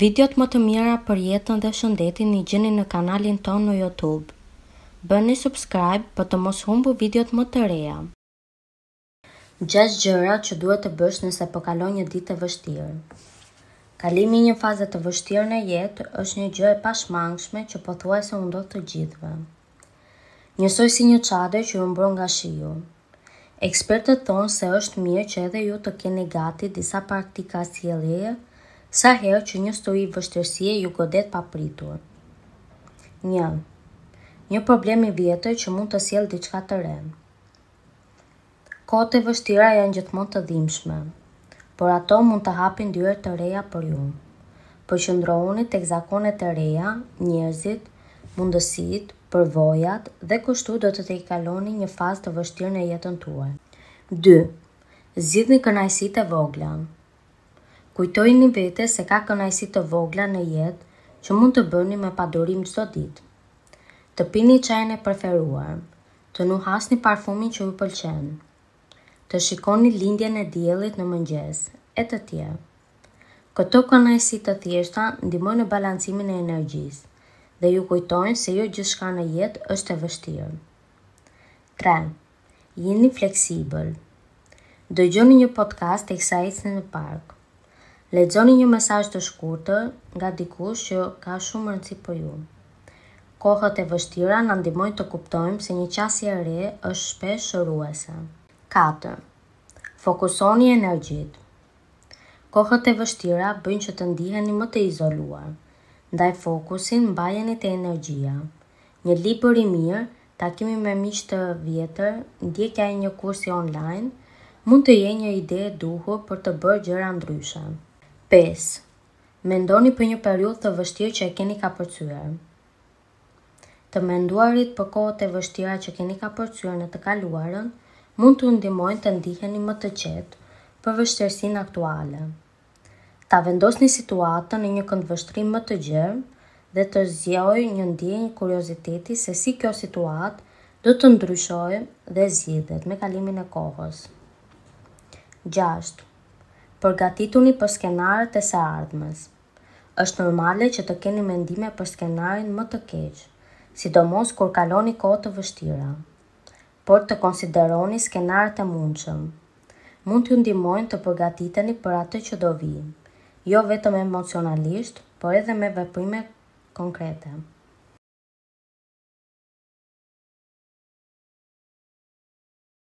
Videot më të mira për jetën dhe shëndetin i gjeni në kanalin tonë në Youtube. Bëni subscribe për të mos humbur videot më të reja. Gjashtë gjëra që duhet të bësh nëse po kalon një ditë të vështirë. Kalimi i një faze të vështirë në jetë është një gjë e pashmangshme që pothuajse u ndodh të gjithëve. Njësoj si një çadër që ju mbron nga shiu, Ekspertët thonë se është mirë që edhe ju të keni gati disa praktika sjelljeje sa herë që një stuhi vështirësie ju godet papritur. Një. Një problem i vjetër që mund të sjellë diçka të re. Kohët e vështira janë gjithmonë të dhimbshme. por ato mund të hapin dyer të reja për ju. Përqëndrohuni tek zakonet e reja, njerëzit, mundësitë, përvojat dhe kështu do të tejkaloni një fazë të vështirë në jetën tuaj. Dy, Zgjidhni kënaqësitë e vogla. Kujtojini vetes se ka kënaqësi të vogla në jetë që mund të bëni me padurim çdo ditë. Të pini çajin e preferuar, të nuhasni parfumin që ju pëlqen, të shikoni lindjen e diellit në mëngjes, e të tjerë. Këto kënaqësi të thjeshta ndihmojnë në balancimin e energjisë dhe ju kujtojnë se jo gjithçka në jetë është e vështirë. 3. Jini fleksibël. Dëgjoni një podcast teksa ecni në park. Lexoni një mesazh të shkurtër nga dikush që ka shumë rëndësi për ju. Kohët e vështira na ndihmojnë të kuptojmë se një qasje e re është shpesh shëruese. Katër, Fokusoni energjitë. Kohët e vështira bëjnë që të ndiheni më të izoluar, ndaj fokusin mbajeni te energjia. Një libër i mirë Takimi me miq të vjetër, ndjekja e një kursi online, mund të jenë një ide e duhur për të bërë gjëra ndryshe. Pesë, Mendoni për një periudhë të vështirë që e keni kapërcyer. Të menduarit për kohët e vështira që keni kapërcyer në të kaluarën mund t'ju ndihmojnë të ndiheni më të qetë për vështirësinë aktuale. ta vendosni situatën në një këndvështrim më të gjerë dhe të zgjojë një ndjenjë kurioziteti se si kjo situatë do të ndryshojë dhe zgjidhet me kalimin e kohës. Gjashtë, përgatituni për skenarët e së ardhmes. Është normale që të keni mendime për skenarin më të keq, sidomos kur kaloni kohë të vështira. por të konsideroni skenarët e mundshëm mund t'ju ndihmojnë të përgatiteni për atë që do vijë, jo vetëm emocionalisht, por edhe me veprime konkrete.